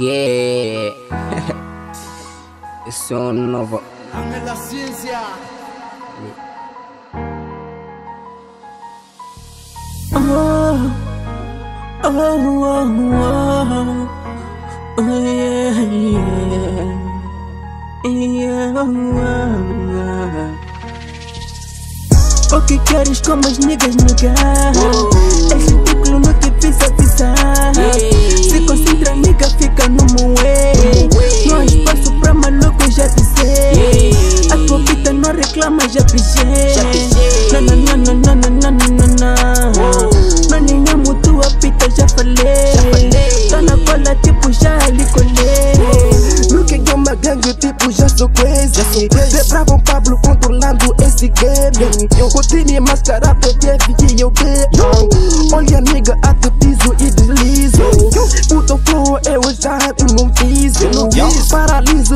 Yeah. eu sou um novo. Ángel da ciência. Oh, oh, oh, oh, yeah, yeah, yeah, oh, O que queres com as niggas no gás? Esse título não te fiz pisar. Não reclama, já pisei. Na na na na na na na na na. Nem amo tua pita, já falei. Tá na cola, tipo, já lhe colei. Nunca é uma gangue, tipo, já sou crazy. Um Pablo controlando esse game. O time mascarado deve e eu bebo. Olha, nigga, até piso e deslizo.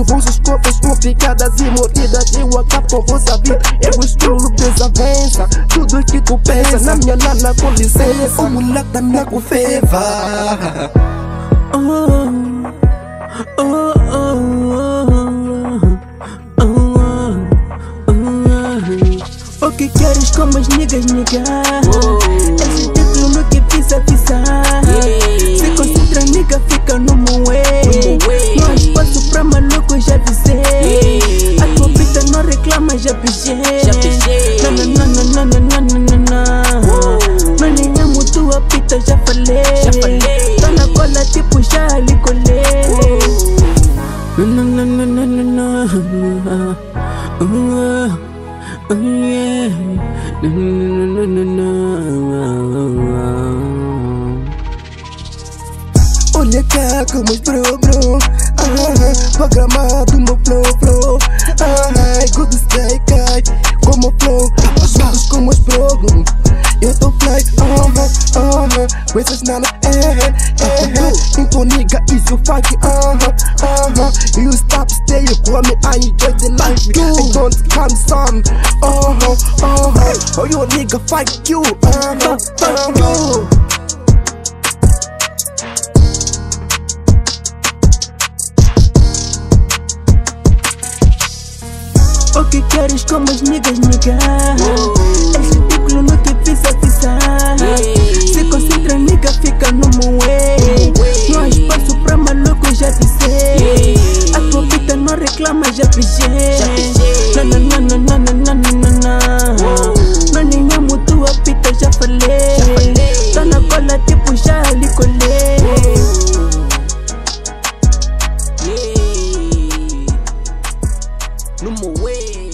Vossos corpos com picadas e mordidas. Eu acabo com vossa vida. Eu estilo desavença. Tudo que tu pensa na minha nana, com licença. O moleque da minha cofeva. Oh, oh, oh, oh, oh, oh. O que queres como as niggas? És ridículo no que fiz avisar. manenya mutu wapita jafale tana kola tipu jalikole Olha cá como bro bro, ah, programado no flow flow, ah. Wewe nana eh eh, eh. Niko nigga is you fucking uh huh uh huh You stop stay you call me I you just deny me And don't come some uh-huh, uh-huh. oh oh oh Oh you nigga fuck you. Uh huh fuck you. Que queres com as niggas, nigga. És ridículo, não te fiz avisar. kama japije noninya mutu apita jafale. Tanakola tipu jalikole No more way.